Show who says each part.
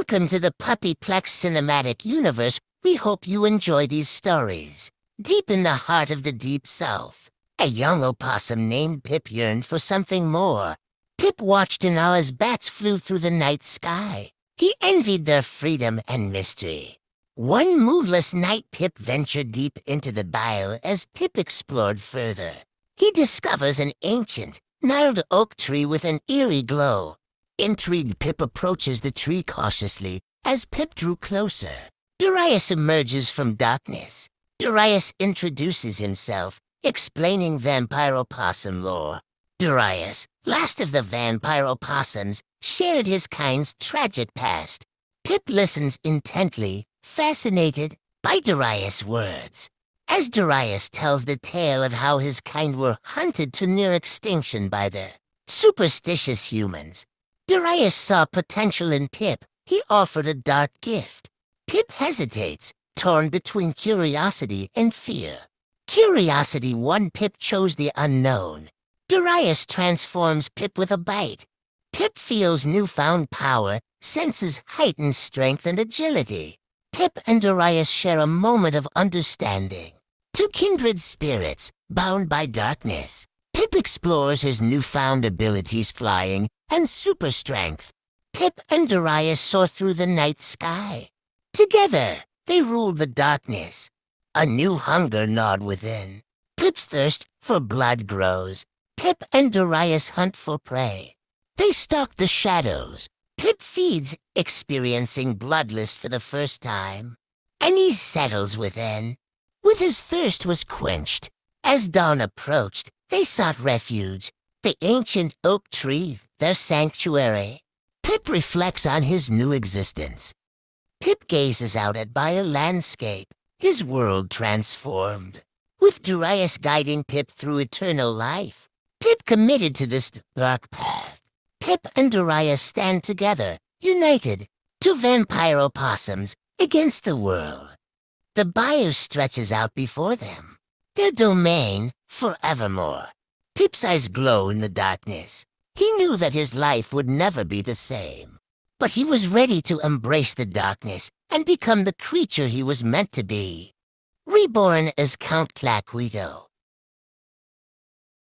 Speaker 1: Welcome to the Puppyplex cinematic universe. We hope you enjoy these stories. Deep in the heart of the Deep South, a young opossum named Pip yearned for something more. Pip watched in awe as bats flew through the night sky. He envied their freedom and mystery. One moonless night, Pip ventured deep into the bayou as Pip explored further. He discovers an ancient, gnarled oak tree with an eerie glow. Intrigued, Pip approaches the tree cautiously. As Pip drew closer, Darius emerges from darkness. Darius introduces himself, explaining vampire opossum lore. Darius, last of the vampire opossums, shared his kind's tragic past. Pip listens intently, fascinated by Darius' words. As Darius tells the tale of how his kind were hunted to near extinction by the superstitious humans, Darius saw potential in Pip. He offered a dark gift. Pip hesitates, torn between curiosity and fear. Curiosity won Pip chose the unknown. Darius transforms Pip with a bite. Pip feels newfound power, senses heightened strength and agility. Pip and Darius share a moment of understanding. Two kindred spirits, bound by darkness. Pip explores his newfound abilities flying and super strength. Pip and Darius soar through the night sky. Together, they rule the darkness. A new hunger gnawed within. Pip's thirst for blood grows. Pip and Darius hunt for prey. They stalk the shadows. Pip feeds, experiencing bloodlust for the first time. And he settles within. With his thirst was quenched. As dawn approached, they sought refuge. The ancient oak tree, their sanctuary. Pip reflects on his new existence. Pip gazes out at bayou landscape, his world transformed. With Darius guiding Pip through eternal life, Pip committed to this dark path. Pip and Darius stand together, united, two vampire opossums against the world. The bayou stretches out before them, their domain forevermore. Pip's eyes glow in the darkness. He knew that his life would never be the same. But he was ready to embrace the darkness and become the creature he was meant to be. Reborn as Count Tlaquito,